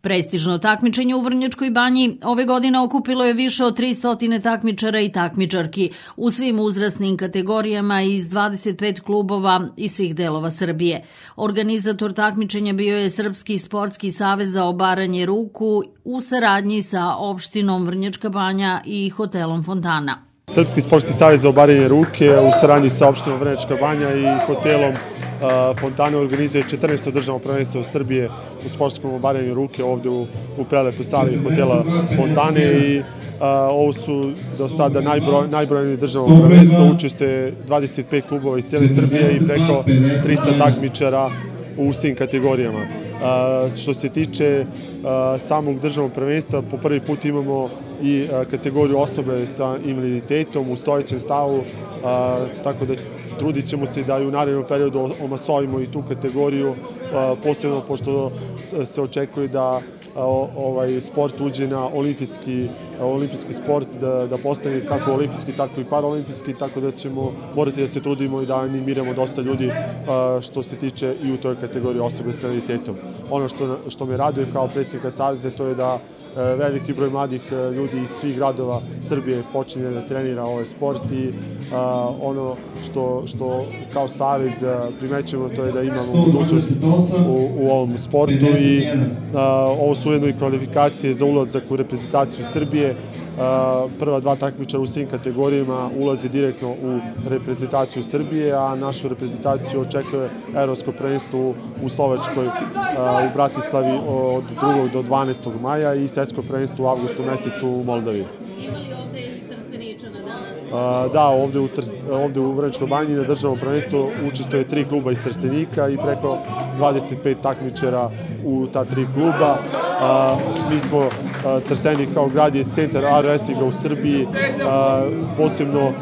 Prestižno takmičenje u Vrnjačkoj banji ove godine okupilo je više od 300 takmičara i takmičarki u svim uzrasnim kategorijama iz 25 klubova i svih delova Srbije. Organizator takmičenja bio je Srpski sportski savez za obaranje ruku u saradnji sa opštinom Vrnjačka banja i hotelom Fontana. Srpski sportski savez za obaranje ruke u saradnji sa opštinom Vrnjačka banja i hotelom organizuje 14. državno prvenstvo Srbije u sportskom obaranju ruke ovde u, u prelepu sali hotela Fontane i a, ovo su do sada najbroj, državno prvenstvo, učeste 25 klubova iz cijele Srbije i preko 300 takmičara u svim kategorijama. Što se tiče samog državnog prvenstva, po prvi put imamo i kategoriju osobe sa invaliditetom u stojećem stavu, tako da trudit ćemo se da i u narednom periodu omasovimo i tu kategoriju, posebno pošto se očekuje da ovaj sport uđe na olimpijski olimpijski sport da da postane kako olimpijski tako i paraolimpijski tako da ćemo morati da se trudimo i da animiramo dosta ljudi što se tiče i u toj kategoriji osobe sa invaliditetom. Ono što što me raduje kao predsednika saveza to je da veliki broj mladih ljudi iz svih gradova Srbije počinje da trenira ovaj sport i ono što, što kao savez primećujemo to je da imamo budućnost u, u ovom sportu i ovo su ujedno i kvalifikacije za ulazak u reprezentaciju Srbije. Prva dva takmičara u svim kategorijama ulaze direktno u reprezentaciju Srbije, a našu reprezentaciju očekuje Evropsko prvenstvo u Slovačkoj u Bratislavi od 2. do 12. maja i svetsko prvenstvo u avgustu mesecu u Moldaviji. Imali ovde i Trsteničana danas? Da, ovde u, Trst, ovde u Vrnečkoj banji na državnom prvenstvu učestvuje tri kluba iz Trstenika i preko 25 takmičara u ta tri kluba. A, mi smo, a, Trstenik kao grad je centar RS-iga u Srbiji, a, posebno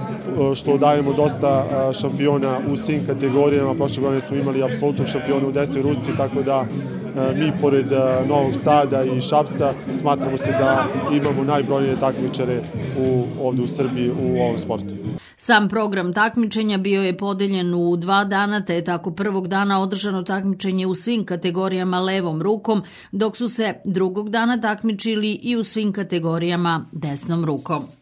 što dajemo dosta šampiona u svim kategorijama. Prošle godine smo imali apsolutno šampiona u desnoj ruci, tako da mi pored Novog Sada i Šapca smatramo se da imamo najbrojnije takmičare u, ovde u Srbiji u ovom sportu. Sam program takmičenja bio je podeljen u dva dana, te je tako prvog dana održano takmičenje u svim kategorijama levom rukom, dok su se drugog dana takmičili i u svim kategorijama desnom rukom.